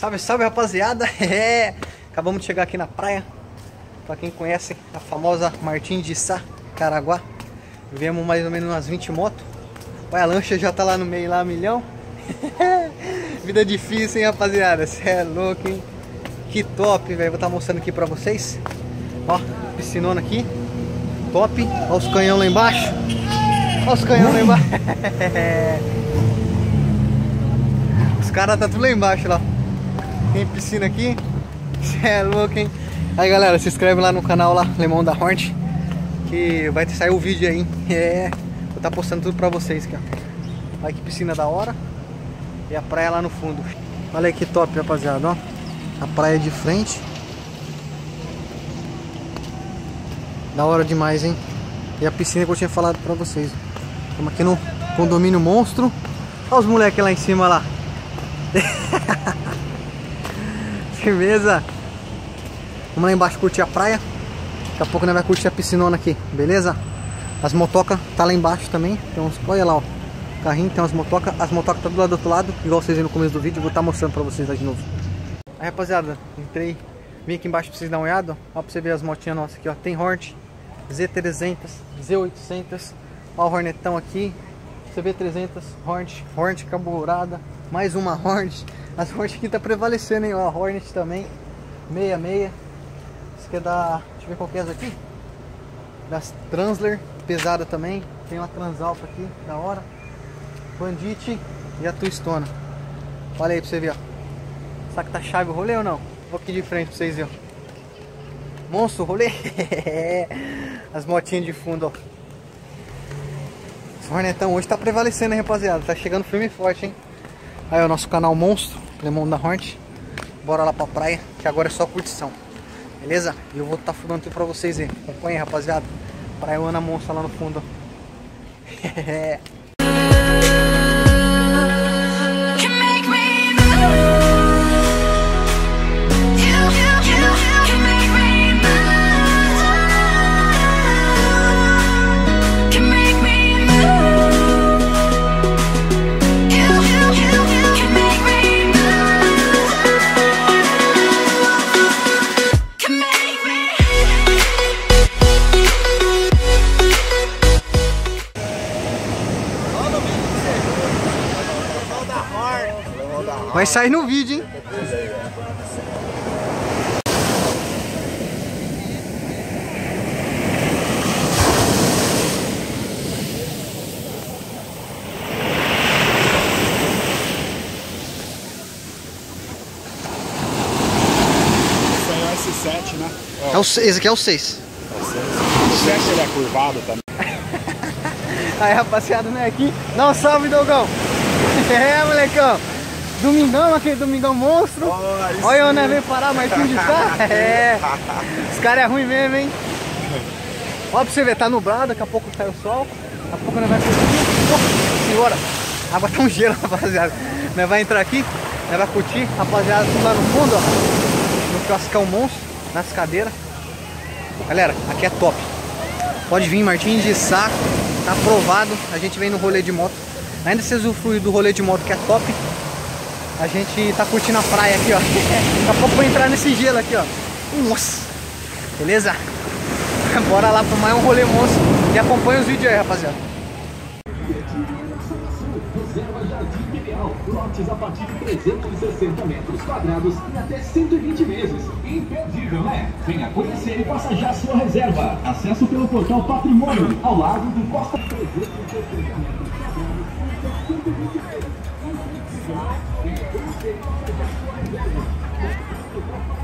Salve, salve rapaziada! É, acabamos de chegar aqui na praia. Pra quem conhece a famosa Martins de Sá, Caraguá. Vemos mais ou menos umas 20 motos. Olha, a lancha já tá lá no meio, lá, milhão. Vida difícil, hein, rapaziada? Cê é louco, hein? Que top, velho. Vou estar mostrando aqui pra vocês. Ó, piscinona aqui. Top. Ó os canhão lá embaixo. Ó os canhão lá embaixo. os caras tá tudo lá embaixo, lá. Tem piscina aqui. Cê é louco, hein? Aí galera, se inscreve lá no canal lá, Lemão da Hornet. Que vai sair o vídeo aí. hein? É. Vou estar postando tudo pra vocês aqui, ó. Olha que piscina da hora. E a praia lá no fundo. Olha aí que top, rapaziada, ó. A praia de frente. Da hora demais, hein? E a piscina que eu tinha falado pra vocês. Estamos aqui no condomínio monstro. Olha os moleques lá em cima lá. Firmeza. Vamos lá embaixo curtir a praia. Daqui a pouco nós vamos curtir a piscinona aqui, beleza? As motocas tá lá embaixo também. Tem uns, olha lá, ó. Carrinho, tem umas motocas. As motocas tá do lado do outro lado, igual vocês viram no começo do vídeo. Vou estar mostrando pra vocês lá de novo. Aí, rapaziada, entrei. Vim aqui embaixo pra vocês dar uma olhada. Ó, pra você ver as motinhas nossas aqui, ó. Tem Hornet, Z300, Z800. Ó o Hornetão aqui. CB300, Hornet, Hornet carburada. Mais uma Hornet. As Hornet aqui tá prevalecendo, hein? Ó, a Hornet também. 66. Isso aqui é da. Deixa eu ver qual que é essa aqui. Das Transler, pesada também. Tem uma Transalfa aqui, da hora. Bandit e a Twistona. Olha aí pra você ver, ó. Será que tá chave o rolê ou não? Vou aqui de frente pra vocês verem. Monstro rolê. As motinhas de fundo, ó. Esse Hornetão hoje tá prevalecendo, hein, rapaziada. Tá chegando firme e forte, hein. Aí, o nosso canal Monstro, Lemão da Hornet. Bora lá pra praia, que agora é só curtição. Beleza? E eu vou estar tá filmando tudo pra vocês aí. Acompanha, rapaziada. Praia Ana Monstro lá no fundo. Vai sair no vídeo, hein? Esse aí é o S7, né? É o, esse aqui é o 6. O 7 ele é curvado também. Aí, rapaziada, né? Aqui. Dá um salve, Dogão. É, molecão. Domingão, aquele domingão monstro. Oh, Olha onde veio parar, Marquinhos de Sá. É. Os caras é ruim mesmo, hein? Ó, pra você ver, tá nublado, daqui a pouco sai o sol. Daqui a pouco nós vai curtir. Oh, senhora, a água tá um gelo, rapaziada. Nós vai entrar aqui, nós vai curtir. Rapaziada, tudo lá no fundo, ó. No cascão monstro, nas cadeiras. Galera, aqui é top. Pode vir, Martins de Sá. Tá aprovado. A gente vem no rolê de moto. Ainda se usufruir do rolê de moto que é top. A gente tá curtindo a praia aqui, ó. Daqui a pouco vou entrar nesse gelo aqui, ó. Nossa! Beleza? Bora lá pra mais um rolê monstro. E acompanha os vídeos aí, rapaziada. Reserva Jardim Ideal. Lotes a partir de 360 metros quadrados em até 120 meses. Imperdível, né? Venha conhecer e faça já sua reserva. Acesso pelo portal Patrimônio, ao lado do Costa 360 metros quadrados em até 120 meses. Thank you.